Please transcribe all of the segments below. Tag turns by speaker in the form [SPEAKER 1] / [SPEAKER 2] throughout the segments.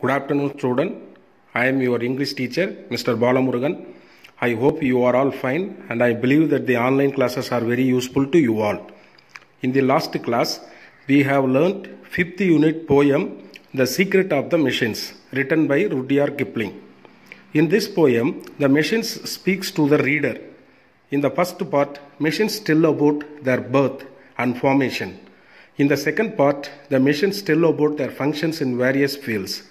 [SPEAKER 1] Good afternoon, student. I am your English teacher, Mr. Balamurugan. I hope you are all fine and I believe that the online classes are very useful to you all. In the last class, we have learnt fifth unit poem, The Secret of the Machines, written by Rudyard Kipling. In this poem, the machines speaks to the reader. In the first part, machines tell about their birth and formation. In the second part, the machines tell about their functions in various fields.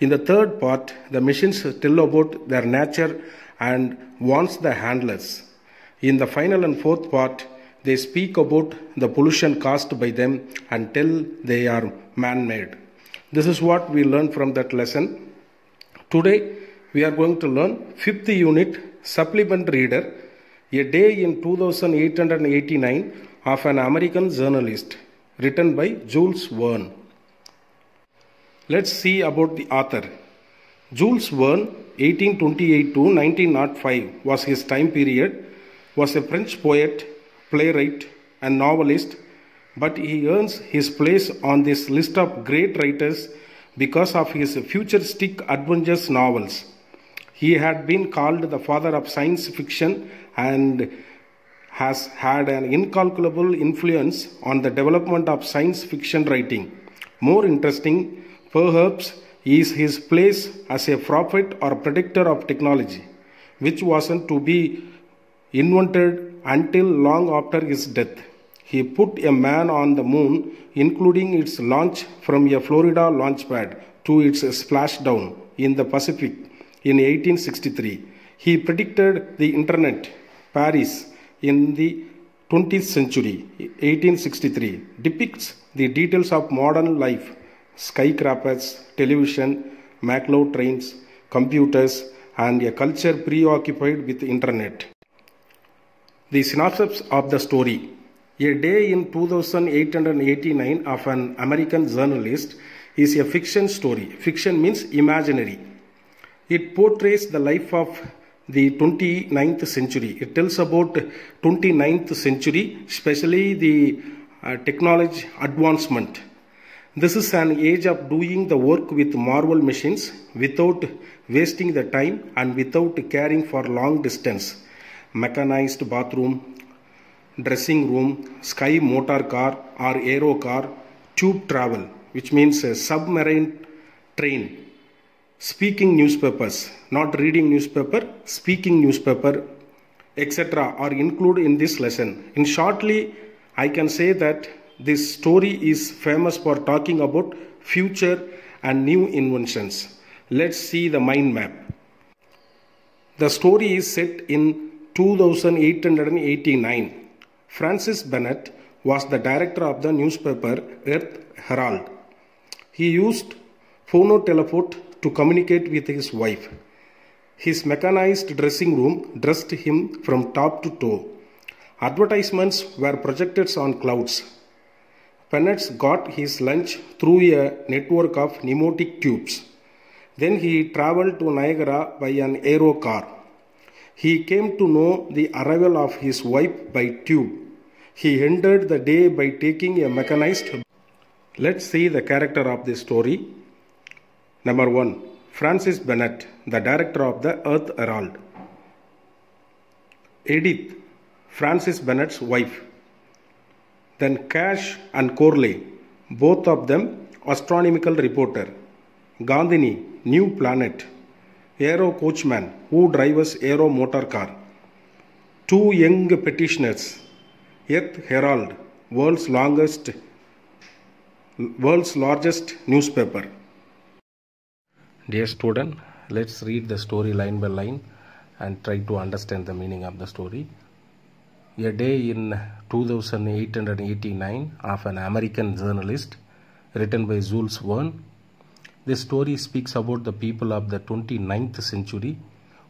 [SPEAKER 1] In the third part, the machines tell about their nature and wants the handlers. In the final and fourth part, they speak about the pollution caused by them and tell they are man made. This is what we learned from that lesson. Today, we are going to learn fifth unit supplement reader a day in 2889 of an American journalist written by Jules Verne. Let's see about the author. Jules Verne, 1828 to 1905 was his time period, was a French poet, playwright, and novelist, but he earns his place on this list of great writers because of his futuristic adventures novels. He had been called the father of science fiction and has had an incalculable influence on the development of science fiction writing. More interesting, perhaps, is his place as a prophet or predictor of technology, which wasn't to be invented until long after his death. He put a man on the moon, including its launch from a Florida launch pad to its splashdown in the Pacific in 1863. He predicted the internet, Paris, in the 20th century, 1863, depicts the details of modern life skyscrapers, television, Maglev trains, computers, and a culture preoccupied with internet. The synopsis of the story A Day in 2889 of an American journalist is a fiction story. Fiction means imaginary. It portrays the life of the 29th century. It tells about 29th century, especially the uh, technology advancement. This is an age of doing the work with marvel machines without wasting the time and without caring for long distance. Mechanized bathroom, dressing room, sky motor car or aero car, tube travel, which means a submarine train, speaking newspapers, not reading newspaper, speaking newspaper, etc. are included in this lesson. In shortly, I can say that this story is famous for talking about future and new inventions. Let's see the mind map. The story is set in 2889. Francis Bennett was the director of the newspaper Earth Herald. He used phonotelephone to communicate with his wife. His mechanized dressing room dressed him from top to toe. Advertisements were projected on clouds. Bennett got his lunch through a network of pneumatic tubes. Then he traveled to Niagara by an aero car. He came to know the arrival of his wife by tube. He ended the day by taking a mechanized. Let's see the character of this story. Number one Francis Bennett, the director of the Earth Herald. Edith, Francis Bennett's wife. Then Cash and Corley, both of them astronomical reporter. Gandhini, New Planet. Aero coachman who drives aero motor car. Two young petitioners. Earth Herald, world's longest, world's largest newspaper. Dear student, let's read the story line by line and try to understand the meaning of the story. A day in 2889 of an American journalist written by Jules Verne. This story speaks about the people of the 29th century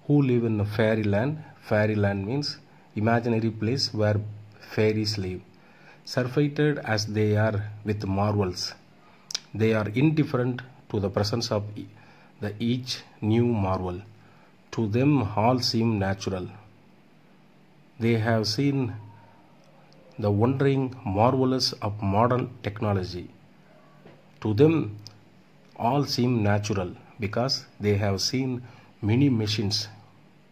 [SPEAKER 1] who live in a fairyland. Fairyland means imaginary place where fairies live. Surfeited as they are with marvels, they are indifferent to the presence of the each new marvel. To them all seem natural. They have seen the wondering marvelous of modern technology. To them, all seem natural because they have seen many machines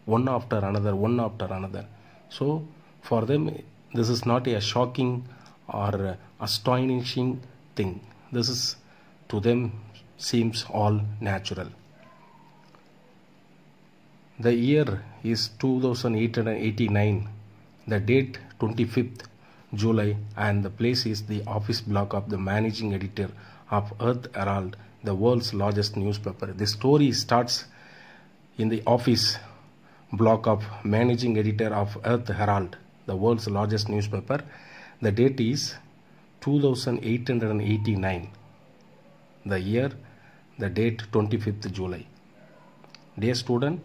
[SPEAKER 1] one after another one after another. So for them this is not a shocking or astonishing thing. This is to them seems all natural the year is 2889 the date 25th july and the place is the office block of the managing editor of earth herald the world's largest newspaper. The story starts in the office block of managing editor of earth herald the world's largest newspaper. The date is 2889 the year the date 25th july. Dear student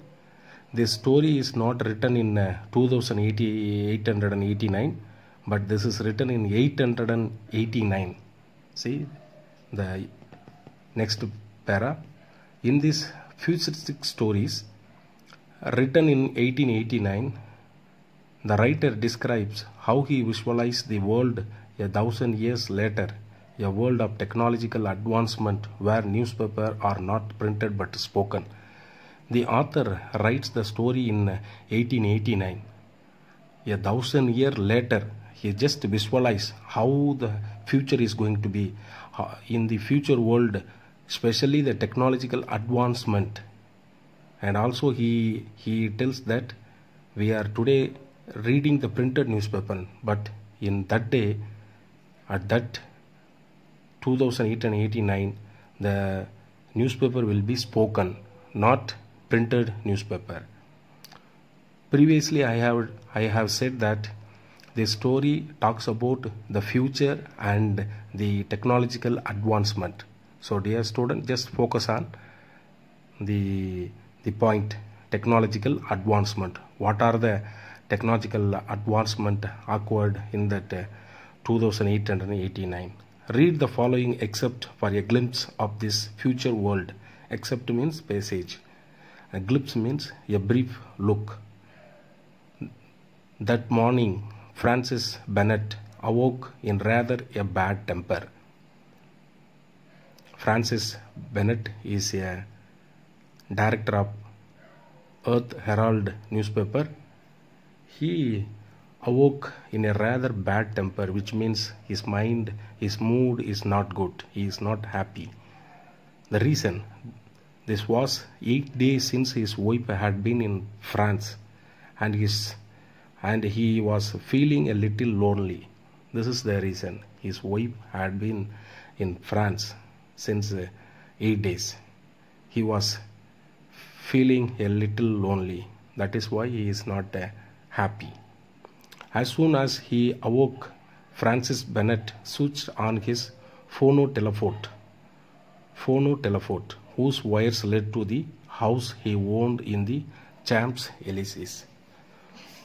[SPEAKER 1] this story is not written in uh, 2889 but this is written in 889 see? The next para. In these futuristic stories written in 1889 the writer describes how he visualized the world a thousand years later a world of technological advancement where newspapers are not printed but spoken the author writes the story in 1889. A thousand years later, he just visualizes how the future is going to be in the future world, especially the technological advancement. And also he he tells that we are today reading the printed newspaper, but in that day, at that 2089, the newspaper will be spoken, not printed newspaper. Previously, I have I have said that the story talks about the future and the technological advancement. So, dear student, just focus on the the point technological advancement. What are the technological advancement occurred in that uh, 2889? Read the following except for a glimpse of this future world. Except means passage. A glimpse means a brief look. That morning, Francis Bennett awoke in rather a bad temper. Francis Bennett is a director of Earth Herald newspaper. He awoke in a rather bad temper, which means his mind, his mood is not good. He is not happy. The reason this was eight days since his wife had been in France and his and he was feeling a little lonely. This is the reason. His wife had been in France since uh, eight days. He was feeling a little lonely. That is why he is not uh, happy. As soon as he awoke, Francis Bennett switched on his phonotelephone. Phonotelephone whose wires led to the house he owned in the Champs Elysees.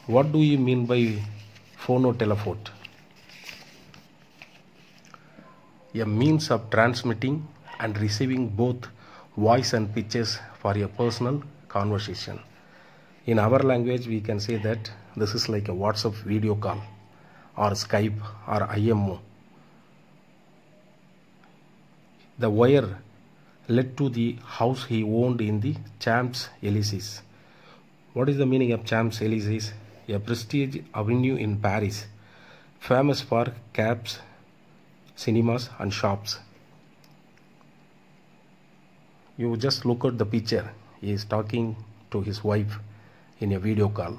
[SPEAKER 1] What do you mean by phonotelephone? A means of transmitting and receiving both voice and pictures for a personal conversation. In our language, we can say that this is like a WhatsApp video call or Skype or IMO. The wire led to the house he owned in the Champs Elysees. What is the meaning of Champs Elysees? A prestige avenue in Paris, famous for cabs, cinemas, and shops. You just look at the picture. He is talking to his wife in a video call.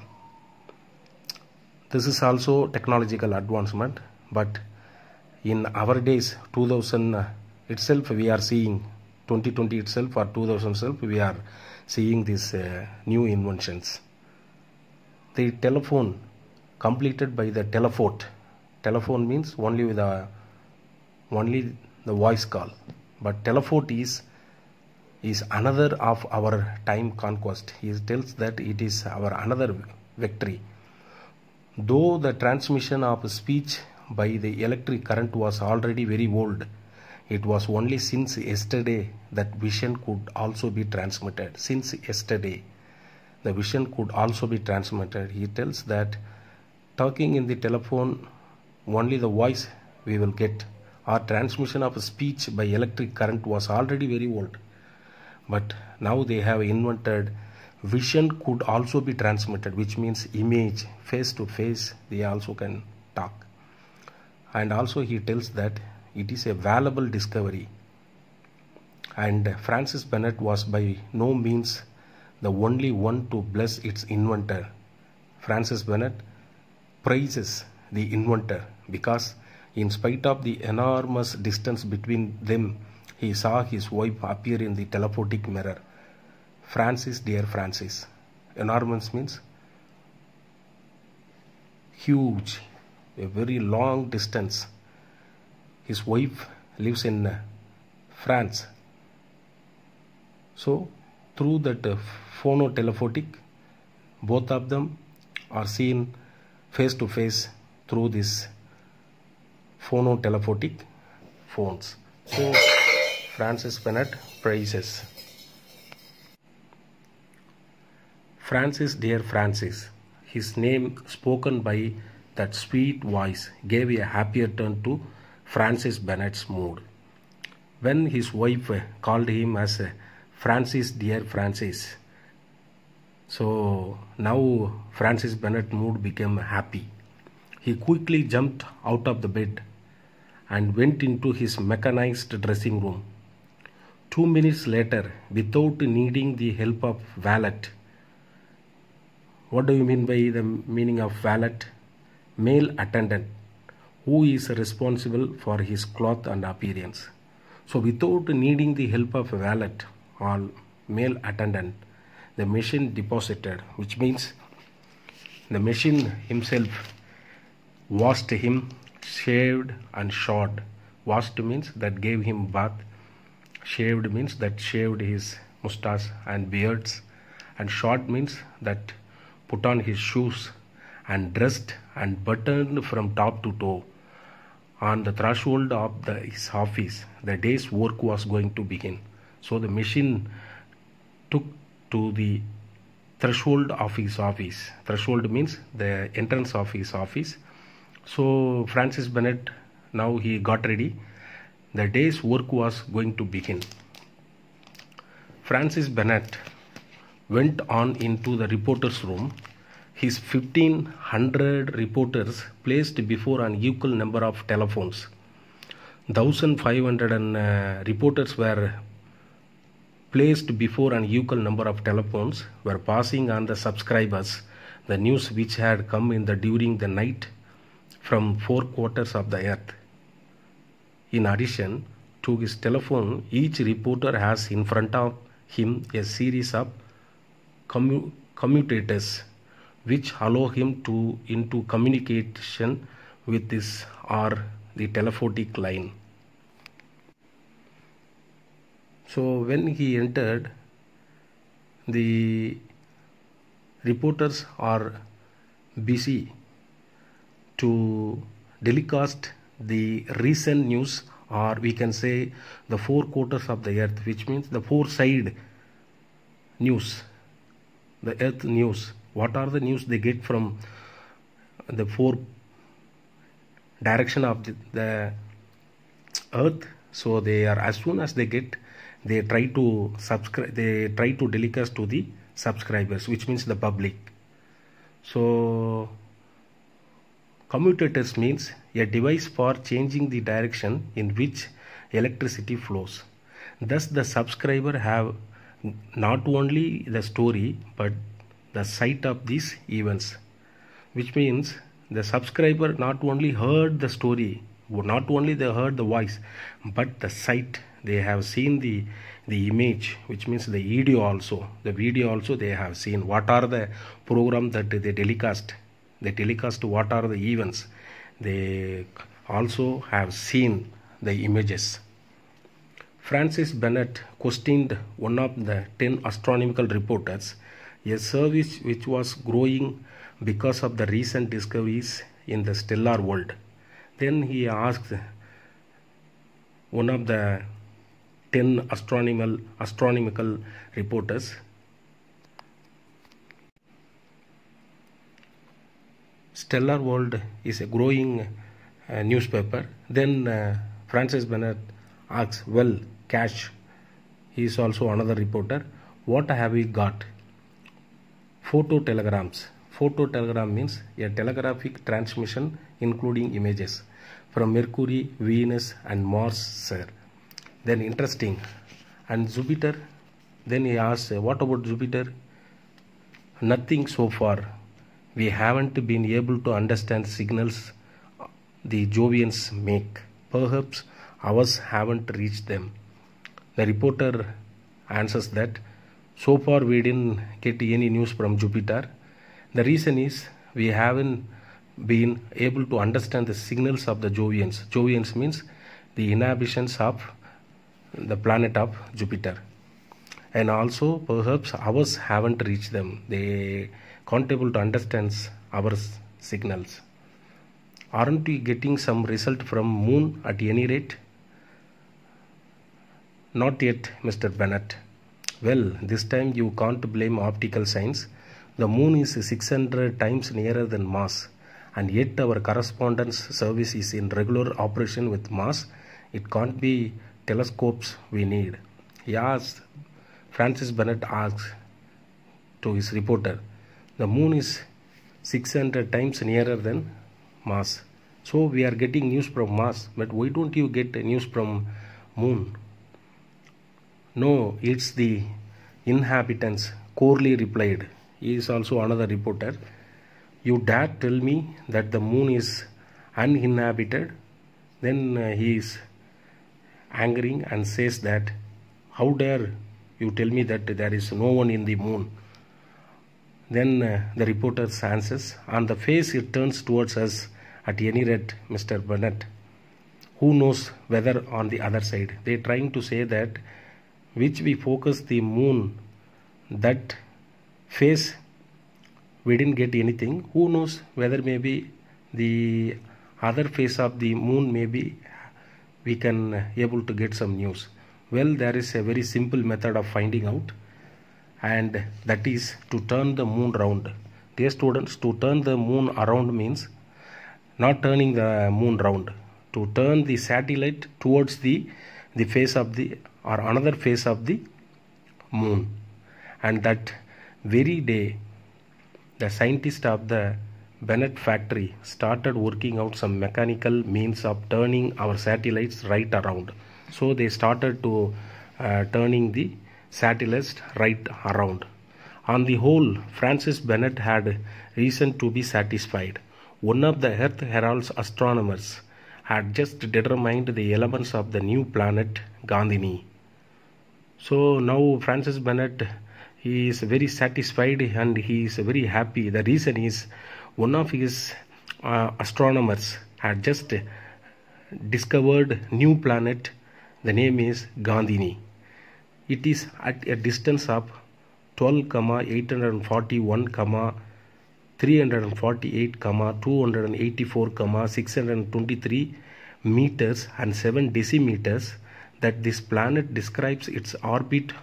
[SPEAKER 1] This is also technological advancement, but in our days, 2000 itself, we are seeing 2020 itself or 2000 itself we are seeing these uh, new inventions. The telephone completed by the telephone. Telephone means only with the only the voice call. But telephone is is another of our time conquest. He tells that it is our another victory. Though the transmission of speech by the electric current was already very old it was only since yesterday that vision could also be transmitted. Since yesterday, the vision could also be transmitted. He tells that talking in the telephone, only the voice we will get Our transmission of speech by electric current was already very old. But now they have invented vision could also be transmitted, which means image, face to face, they also can talk. And also he tells that it is a valuable discovery. And Francis Bennett was by no means the only one to bless its inventor. Francis Bennett praises the inventor because in spite of the enormous distance between them, he saw his wife appear in the telephotic mirror. Francis, dear Francis. Enormous means huge, a very long distance. His wife lives in France. So, through that uh, phonotelephotic, both of them are seen face to face through this phonotelephotic phones. So, Francis Bennett praises. Francis, dear Francis, his name spoken by that sweet voice gave a happier turn to Francis Bennett's mood. When his wife called him as Francis, dear Francis, so now Francis Bennett mood became happy. He quickly jumped out of the bed and went into his mechanized dressing room. Two minutes later, without needing the help of valet, what do you mean by the meaning of valet? Male attendant who is responsible for his cloth and appearance. So, without needing the help of a valet or male attendant, the machine deposited, which means the machine himself washed him, shaved, and shod. Washed means that gave him bath, shaved means that shaved his mustache and beards, and shod means that put on his shoes and dressed and buttoned from top to toe. On the threshold of the, his office, the day's work was going to begin. So the machine took to the threshold of his office. Threshold means the entrance of his office. So Francis Bennett now he got ready. The day's work was going to begin. Francis Bennett went on into the reporter's room. His 1500 reporters placed before an equal number of telephones. 1500 uh, reporters were placed before an equal number of telephones were passing on the subscribers the news which had come in the during the night from four quarters of the earth. In addition to his telephone, each reporter has in front of him a series of commu- commutators which allow him to into communication with this or the telephotic line. So when he entered, the reporters are busy to telecast the recent news or we can say the four quarters of the earth which means the four side news the earth news what are the news they get from the four direction of the, the earth? So they are as soon as they get they try to subscribe they try to telecast to the subscribers which means the public. So commutators means a device for changing the direction in which electricity flows. Thus the subscriber have not only the story but the sight of these events which means the subscriber not only heard the story not only they heard the voice but the sight they have seen the the image which means the video also. The video also they have seen. What are the program that they telecast? They telecast what are the events? They also have seen the images. Francis bennett questioned one of the 10 astronomical reporters a service which was growing because of the recent discoveries in the stellar world then he asked one of the 10 astronomical astronomical reporters stellar world is a growing uh, newspaper then uh, Francis Bennett asks, Well, Cash, he is also another reporter. What have we got? Photo telegrams. Photo telegram means a telegraphic transmission including images from Mercury, Venus, and Mars, sir. Then interesting. And Jupiter? Then he asks, What about Jupiter? Nothing so far. We haven't been able to understand signals the Jovians make. Perhaps ours haven't reached them. The reporter answers that so far we didn't get any news from Jupiter. The reason is we haven't been able to understand the signals of the Jovians. Jovians means the inhabitions of the planet of Jupiter. And also perhaps ours haven't reached them. They can't able to understand our signals. Aren't we getting some result from moon at any rate? Not yet, Mr. Bennett. Well, this time you can't blame optical science. The moon is 600 times nearer than Mars, and yet our correspondence service is in regular operation with Mars. It can't be telescopes we need. He Yes, Francis Bennett asks to his reporter. The moon is 600 times nearer than Mars. So we are getting news from Mars, but why don't you get news from moon? No, it's the inhabitants, Corley replied. He is also another reporter. You dare tell me that the moon is uninhabited? Then uh, he is angering and says that, How dare you tell me that there is no one in the moon? Then uh, the reporter answers, On the face it turns towards us, at any rate, Mr. Bennett. Who knows whether on the other side? They are trying to say that which we focus the moon that face we didn't get anything. Who knows whether maybe the other face of the moon maybe we can able to get some news. Well there is a very simple method of finding out and that is to turn the moon round. Dear students to turn the moon around means not turning the moon round. To turn the satellite towards the the face of the or another face of the moon. And that very day the scientists of the Bennett factory started working out some mechanical means of turning our satellites right around. So they started to uh, turning the satellites right around. On the whole Francis Bennett had reason to be satisfied. One of the earth herald's astronomers had just determined the elements of the new planet Gandhini so now Francis Bennett he is very satisfied and he is very happy. The reason is one of his uh, astronomers had just discovered new planet. The name is Gandhini. It is at a distance of 12, 841, 348, 284, 623 meters and 7 decimeters that this planet describes its orbit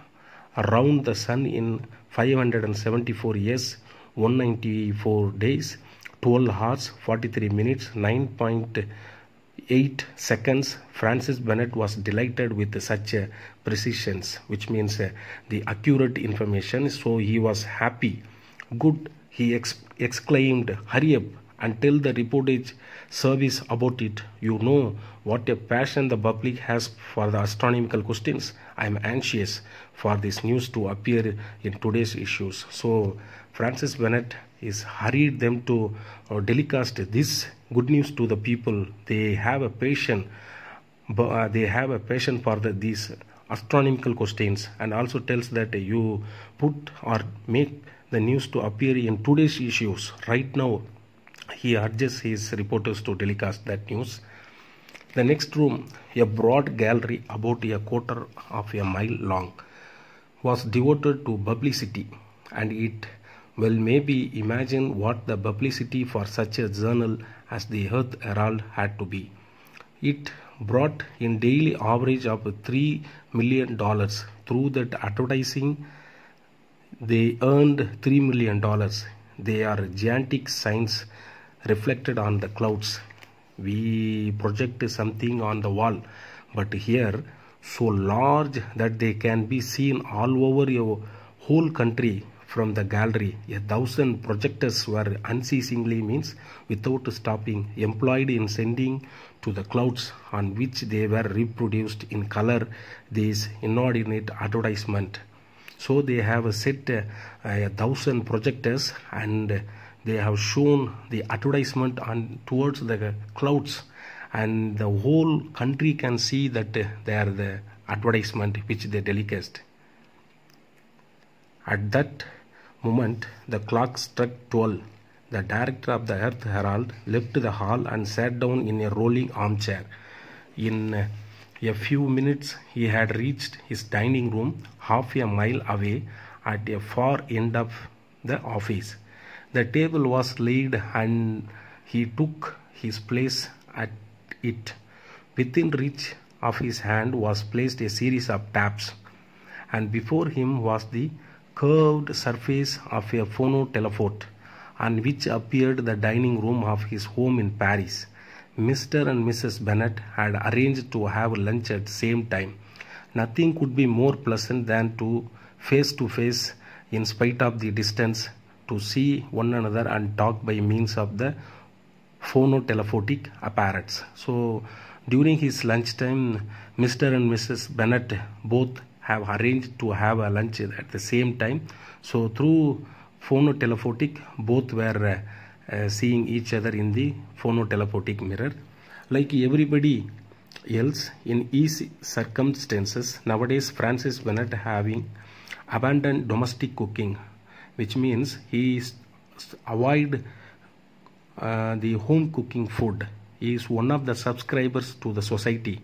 [SPEAKER 1] around the sun in 574 years 194 days 12 hours 43 minutes 9.8 seconds. Francis bennett was delighted with such a precision which means uh, the accurate information. So he was happy. Good he ex exclaimed hurry up and tell the reportage service about it. You know what a passion the public has for the astronomical questions. I am anxious for this news to appear in today's issues. So Francis Bennett is hurried them to uh, telecast this good news to the people. They have a passion, uh, they have a passion for the, these astronomical questions, and also tells that you put or make the news to appear in today's issues right now he urges his reporters to telecast that news. The next room, a broad gallery about a quarter of a mile long, was devoted to publicity, and it will maybe imagine what the publicity for such a journal as the Earth Herald had to be. It brought in daily average of three million dollars through that advertising. They earned three million dollars. They are gigantic signs reflected on the clouds. we project something on the wall but here so large that they can be seen all over your whole country from the gallery. A thousand projectors were unceasingly means without stopping employed in sending to the clouds on which they were reproduced in color these inordinate advertisement. So they have set uh, a thousand projectors and they have shown the advertisement on towards the clouds and the whole country can see that uh, they are the advertisement which they telecast. At that moment, the clock struck 12. The director of the Earth Herald left the hall and sat down in a rolling armchair. In uh, a few minutes, he had reached his dining room half a mile away at a far end of the office. The table was laid and he took his place at it. Within reach of his hand was placed a series of taps, and before him was the curved surface of a phonotelephote on which appeared the dining room of his home in Paris. Mr. and Mrs. Bennett had arranged to have lunch at the same time. Nothing could be more pleasant than to face to face, in spite of the distance, to see one another and talk by means of the phonotelephotic apparatus. So during his lunchtime, Mr. and Mrs. Bennett both have arranged to have a lunch at the same time. So through phonotelephotic, both were uh, uh, seeing each other in the phonotelephotic mirror. Like everybody else in easy circumstances, nowadays Francis Bennett having abandoned domestic cooking, which means he avoid uh, the home cooking food. He is one of the subscribers to the society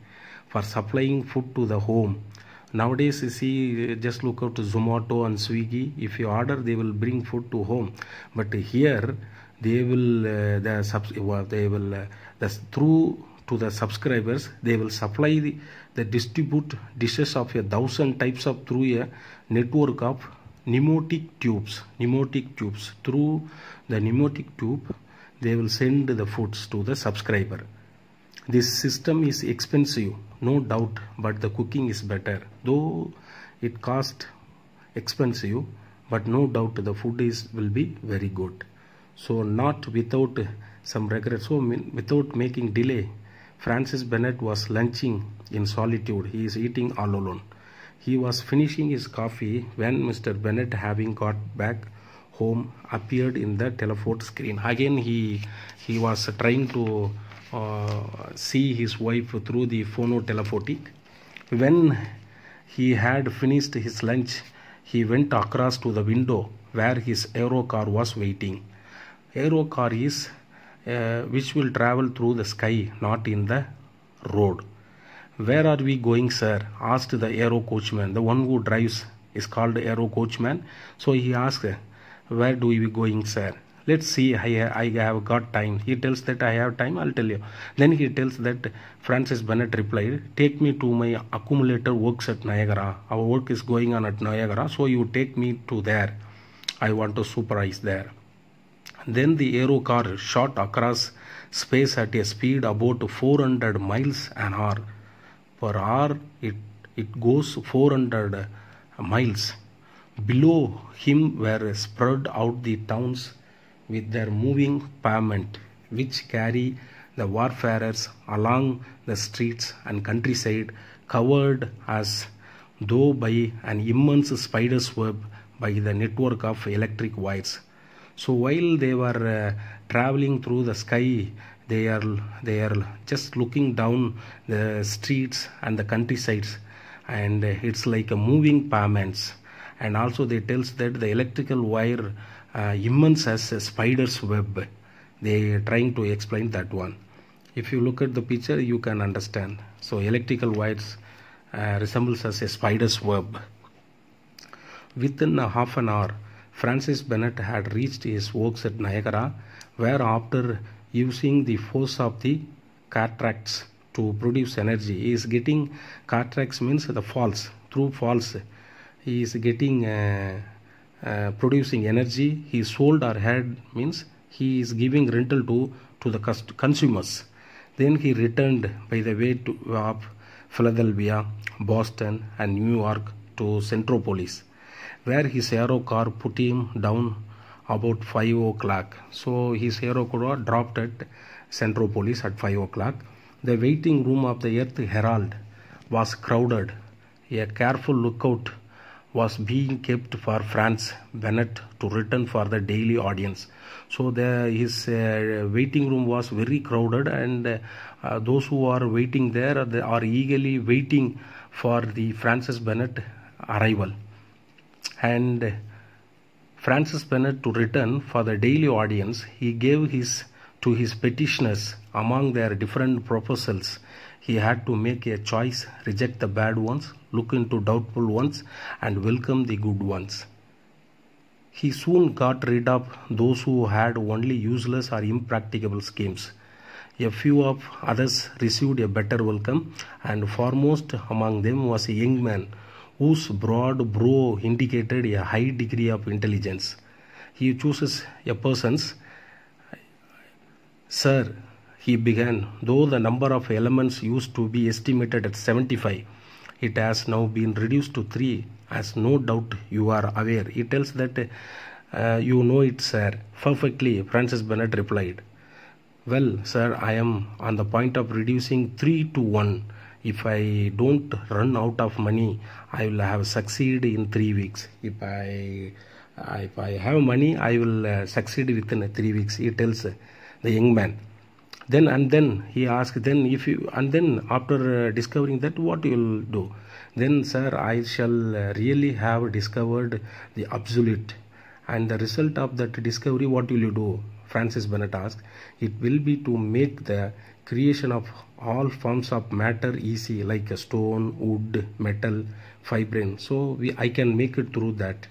[SPEAKER 1] for supplying food to the home. Nowadays, you see, just look out Zomato and Swiggy. If you order, they will bring food to home. But here, they will uh, the subs they will uh, the through to the subscribers they will supply the, the distribute dishes of a thousand types of through a network of pneumatic tubes pneumatic tubes. Through the pneumatic tube they will send the foods to the subscriber. This system is expensive no doubt but the cooking is better. Though it cost expensive but no doubt the food is will be very good. So not without some regret. So without making delay francis bennett was lunching in solitude. He is eating all alone he was finishing his coffee when mr Bennett, having got back home appeared in the telephone screen. Again he he was trying to uh, see his wife through the phonotelephonic when he had finished his lunch he went across to the window where his aero car was waiting. Aero car is uh, which will travel through the sky not in the road where are we going sir? Asked the aero coachman. The one who drives is called aero coachman. So he asked where do we going sir? Let's see. I, I have got time. He tells that i have time. I'll tell you. Then he tells that francis Bennett replied take me to my accumulator works at niagara. Our work is going on at niagara so you take me to there. I want to supervise there. Then the aero car shot across space at a speed about 400 miles an hour per hour it it goes 400 miles. Below him were spread out the towns with their moving pavement which carry the warfarers along the streets and countryside covered as though by an immense spider's web by the network of electric wires. So while they were uh, traveling through the sky they are they are just looking down the streets and the countrysides. And it's like a moving pavements and also they tells that the electrical wire uh, immense as a spider's web. They are trying to explain that one. If you look at the picture you can understand. So electrical wires uh, resembles as a spider's web. Within a half an hour francis bennett had reached his works at niagara where after using the force of the cataracts to produce energy. He is getting cataracts means the falls through falls he is getting uh, uh, producing energy. He sold or had means he is giving rental to to the consumers. Then he returned by the way to, of Philadelphia, Boston, and New York to Centropolis, where his aero car put him down about 5 o'clock. So his aero car dropped at Centropolis at 5 o'clock. The waiting room of the Earth Herald was crowded. A careful lookout was being kept for Franz Bennett to return for the daily audience. So the, his uh, waiting room was very crowded, and uh, those who are waiting there they are eagerly waiting for the Francis Bennett arrival. And Francis Bennett to return for the daily audience, he gave his to his petitioners among their different proposals. He had to make a choice, reject the bad ones, look into doubtful ones, and welcome the good ones. He soon got rid of those who had only useless or impracticable schemes. A few of others received a better welcome, and foremost among them was a young man whose broad brow indicated a high degree of intelligence. He chooses a person's Sir, he began, though the number of elements used to be estimated at 75, it has now been reduced to 3, as no doubt you are aware. He tells that uh, you know it, sir. Perfectly, Francis Bennett replied. Well, sir, I am on the point of reducing 3 to 1. If I don't run out of money, I will have succeed in 3 weeks. If I if I have money, I will uh, succeed within 3 weeks, he tells the young man. Then and then he asked then if you and then after uh, discovering that what you will do? Then sir i shall uh, really have discovered the absolute and the result of that discovery what will you do? Francis bennett asked. It will be to make the creation of all forms of matter easy like a stone wood metal fibrine so we, i can make it through that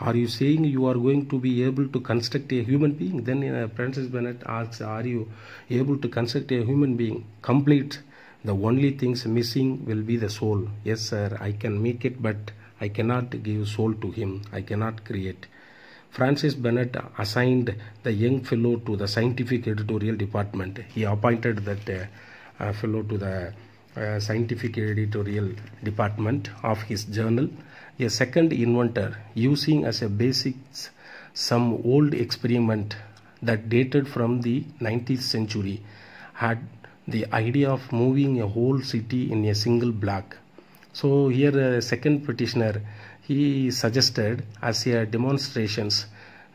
[SPEAKER 1] are you saying you are going to be able to construct a human being? Then uh, Francis Bennett asks, Are you able to construct a human being? Complete. The only things missing will be the soul. Yes, sir, I can make it, but I cannot give soul to him. I cannot create. Francis Bennett assigned the young fellow to the scientific editorial department. He appointed that uh, fellow to the uh, scientific editorial department of his journal a second inventor using as a basis some old experiment that dated from the 19th century had the idea of moving a whole city in a single block so here a second petitioner he suggested as a demonstrations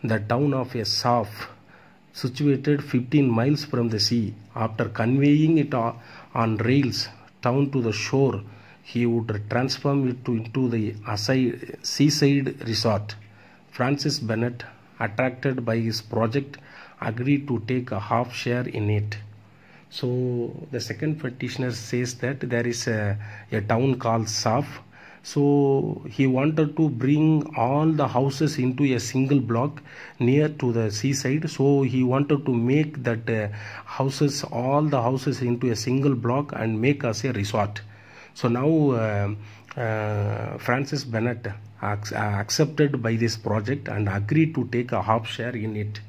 [SPEAKER 1] the town of a Saf situated 15 miles from the sea after conveying it on rails down to the shore he would transform it into the seaside resort. Francis Bennett, attracted by his project, agreed to take a half share in it. So the second petitioner says that there is a, a town called Saf. So he wanted to bring all the houses into a single block near to the seaside. So he wanted to make that uh, houses, all the houses into a single block and make us a resort. So now uh, uh, Francis Bennett accepted by this project and agreed to take a half share in it.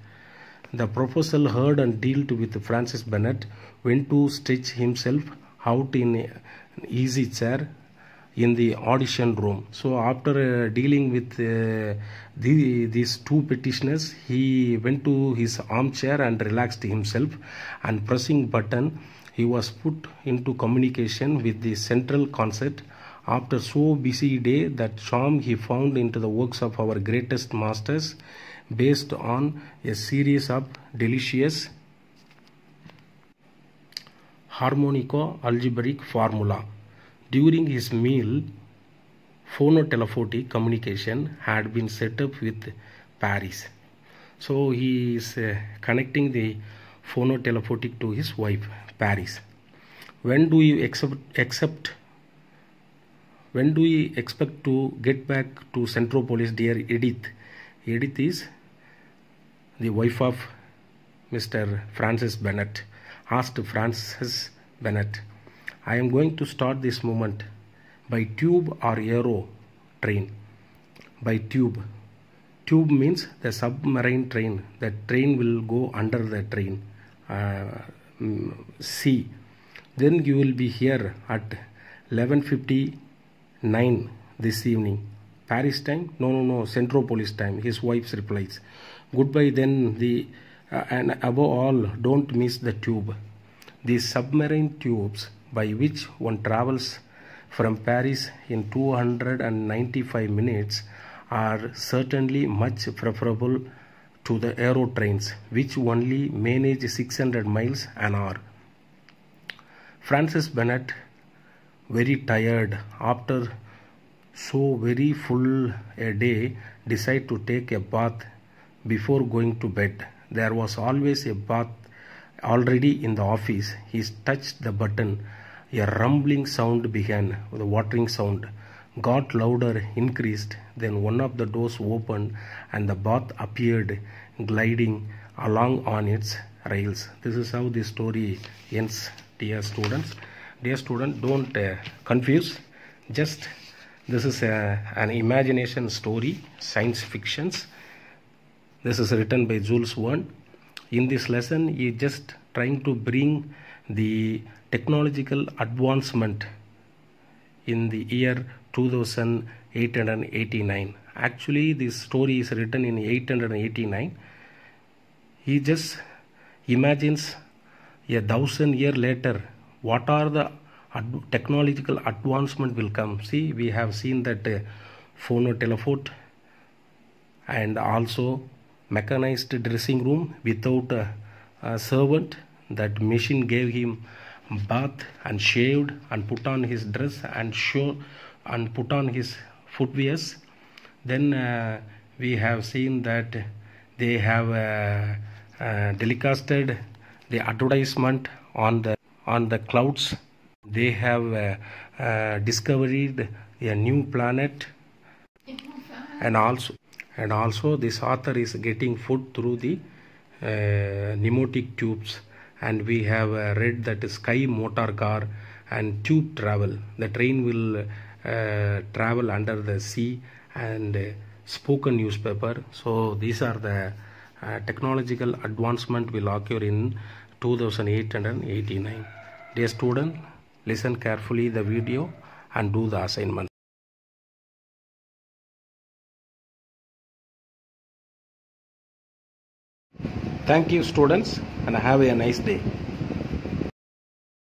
[SPEAKER 1] The proposal heard and dealt with Francis Bennett went to stretch himself out in an easy chair in the audition room. So after uh, dealing with uh, the, these two petitioners, he went to his armchair and relaxed himself. And pressing button he was put into communication with the central concert. After so busy day that charm he found into the works of our greatest masters based on a series of delicious harmonico algebraic formula during his meal phonotelephotic communication had been set up with paris so he is uh, connecting the phonotelephotic to his wife Paris. When do you accept, accept when do we expect to get back to Centropolis, dear Edith? Edith is the wife of Mr. Francis Bennett. Asked Francis Bennett, I am going to start this moment by tube or aero train. By tube. Tube means the submarine train. The train will go under the train. Uh, sea then you will be here at 11:59 this evening paris time no no no centropolis time his wife replies goodbye then the uh, and above all don't miss the tube these submarine tubes by which one travels from paris in 295 minutes are certainly much preferable to the aero trains which only manage 600 miles an hour. Francis bennett very tired after so very full a day decided to take a bath before going to bed. There was always a bath already in the office. He touched the button a rumbling sound began the watering sound. Got louder increased then one of the doors opened and the bath appeared gliding along on its rails. This is how the story ends dear students. Dear student don't uh, confuse. Just this is a, an imagination story science fictions. This is written by jules verne. In this lesson he just trying to bring the technological advancement in the year 2889 actually this story is written in 889 he just imagines a thousand year later what are the ad- technological advancement will come. See we have seen that uh, phonotelephone and also mechanized dressing room without a, a servant that machine gave him bath and shaved and put on his dress and show and put on his footwears. Then uh, we have seen that they have uh, uh, telecasted the advertisement on the on the clouds. They have uh, uh, discovered a new planet. And also and also this author is getting food through the uh, pneumatic tubes and we have uh, read that sky motor car and tube travel. The train will uh, travel under the sea and uh, spoken newspaper. So these are the uh, technological advancement will occur in 2889 dear student listen carefully the video and do the assignment thank you students and have a nice day